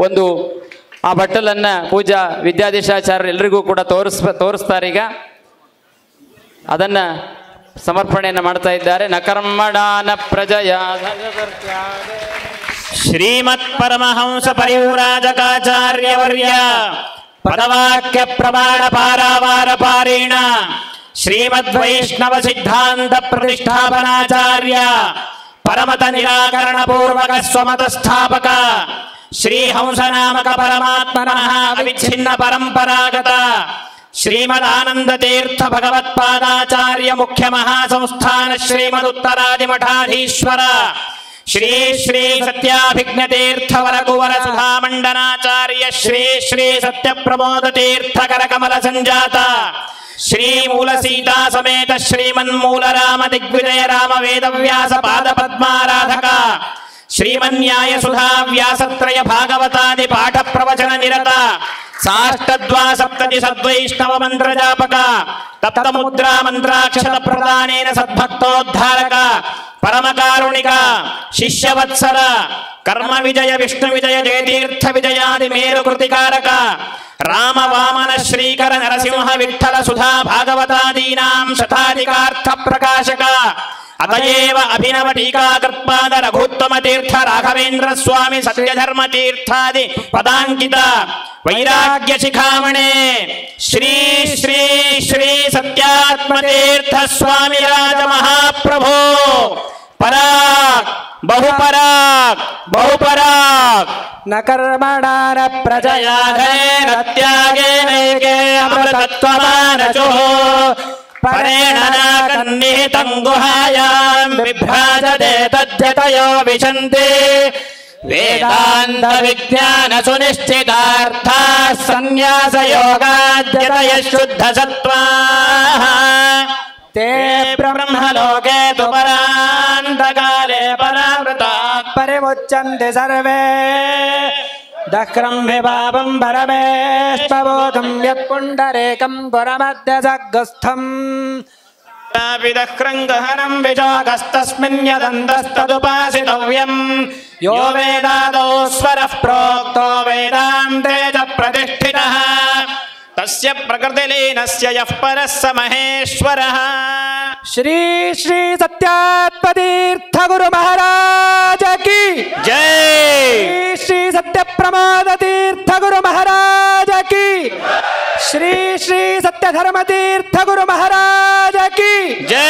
ಒಂದು ಆ ಬಟ್ಟಲನ್ನ ಪೂಜಾ ವಿದ್ಯಾಧೀಶಾಚಾರ್ಯರು ಎಲ್ರಿಗೂ ಕೂಡ ತೋರಿಸ್ ತೋರಿಸ್ತಾರೀಗ ಅದನ್ನ ಸಮರ್ಪಣೆಯನ್ನು ಮಾಡ್ತಾ ಇದ್ದಾರೆ. ನಕರ್ಮಡಾನ ಪ್ರಜಯ ಶ್ರೀಮತ್ ಪರಮಹಂಸ ಪರಿವ್ರಾಜಕಾಚಾರ್ಯವರ್ಯ ಪದವಾಕ್ಯ ಪ್ರಮಾಣ ಪಾರಾವಾರ ಪಾರೇಣ ಶ್ರೀಮದ್ ವೈಷ್ಣವ ಸಿದ್ಧಾಂತ ಪ್ರತಿಷ್ಠಾಪನಾಚಾರ್ಯ ಪರಮತ ನಿರಾಕರಣ ಪೂರ್ವಕ ಸ್ವಮತ ಸ್ಥಾಪಕ श्रीहंसनामक परमात्मनः अविच्छिन्न परम्परागत श्रीमदानन्दतीर्थ भगवत्पादाचार्य मुख्यमहासंस्थान श्रीमदुत्तरादिमठाधीश्वर श्री श्री सत्याभिज्ञतीर्थवरकुवर सुधामण्डनाचार्य श्री श्री सत्य प्रमोद तीर्थ कर कमल सत्यप्रबोधतीर्थकरकमल सञ्जाता श्रीमूलसीता समेत श्रीमन्मूलराम दिग्विजय राम पाद पद्मा శ్రీమన్యాయ సుధా వ్యాసత్రయ భాగవతాది పాఠ ప్రవచన నిరత సాష్టద్వా సప్తతి సద్వైష్ణవ మంత్ర జాపక తప్త మంత్రాక్షర ప్రదానేన సద్భక్తోద్ధారక పరమకారుణిక శిష్యవత్సర కర్మ విజయ విష్ణు విజయ జయతీర్థ విజయాది మేరు కృతికారక రామ వామన శ్రీకర నరసింహ విఠల సుధా భాగవతాదీనాం శతాధికార్థ ప్రకాశక अतएव अभिनव टीकाकृत्पाद रघुत्तमतीर्थ राघवेन्द्र स्वामी सत्यधर्म तीर्थादि पदांकित वैराग्य शिखामणे श्री श्री श्री सत्यात्मतीर्थ स्वामी राज महाप्रभो पराग बहुपराग बहुपराग न कर्मणा न प्रजया त्यागे नैके अमृतत्वमानजो परेण न सन्निहितं गुहायां विज्ञान तद्यतयो विशन्ति। वेदान्तविज्ञानसुनिश्चितार्थाः शुद्ध शुद्धसत्त्वाः। ते ब्रह्मलोके तु परान्तकाले परावृताः परिमुच्यन्ति सर्वे। दक्रं विभावं परमेष्पबोधं यत्पुण्डरेकं पुरमद्य विद्यापितः कृङ्गहरम् यो वेदादौ स्वरः प्रोक्तो वेदान्ते तस्य प्रकृतिलीनस्य यः परः स महेश्वरः। श्री श्री सत्यात्मतीर्थ गुरु महाराज की। जय। श्री सत्य प्रमाद तीर्थ गुरु महाराज की। श्री श्री सत्य धर्म तीर्थ गुरु महाराज जय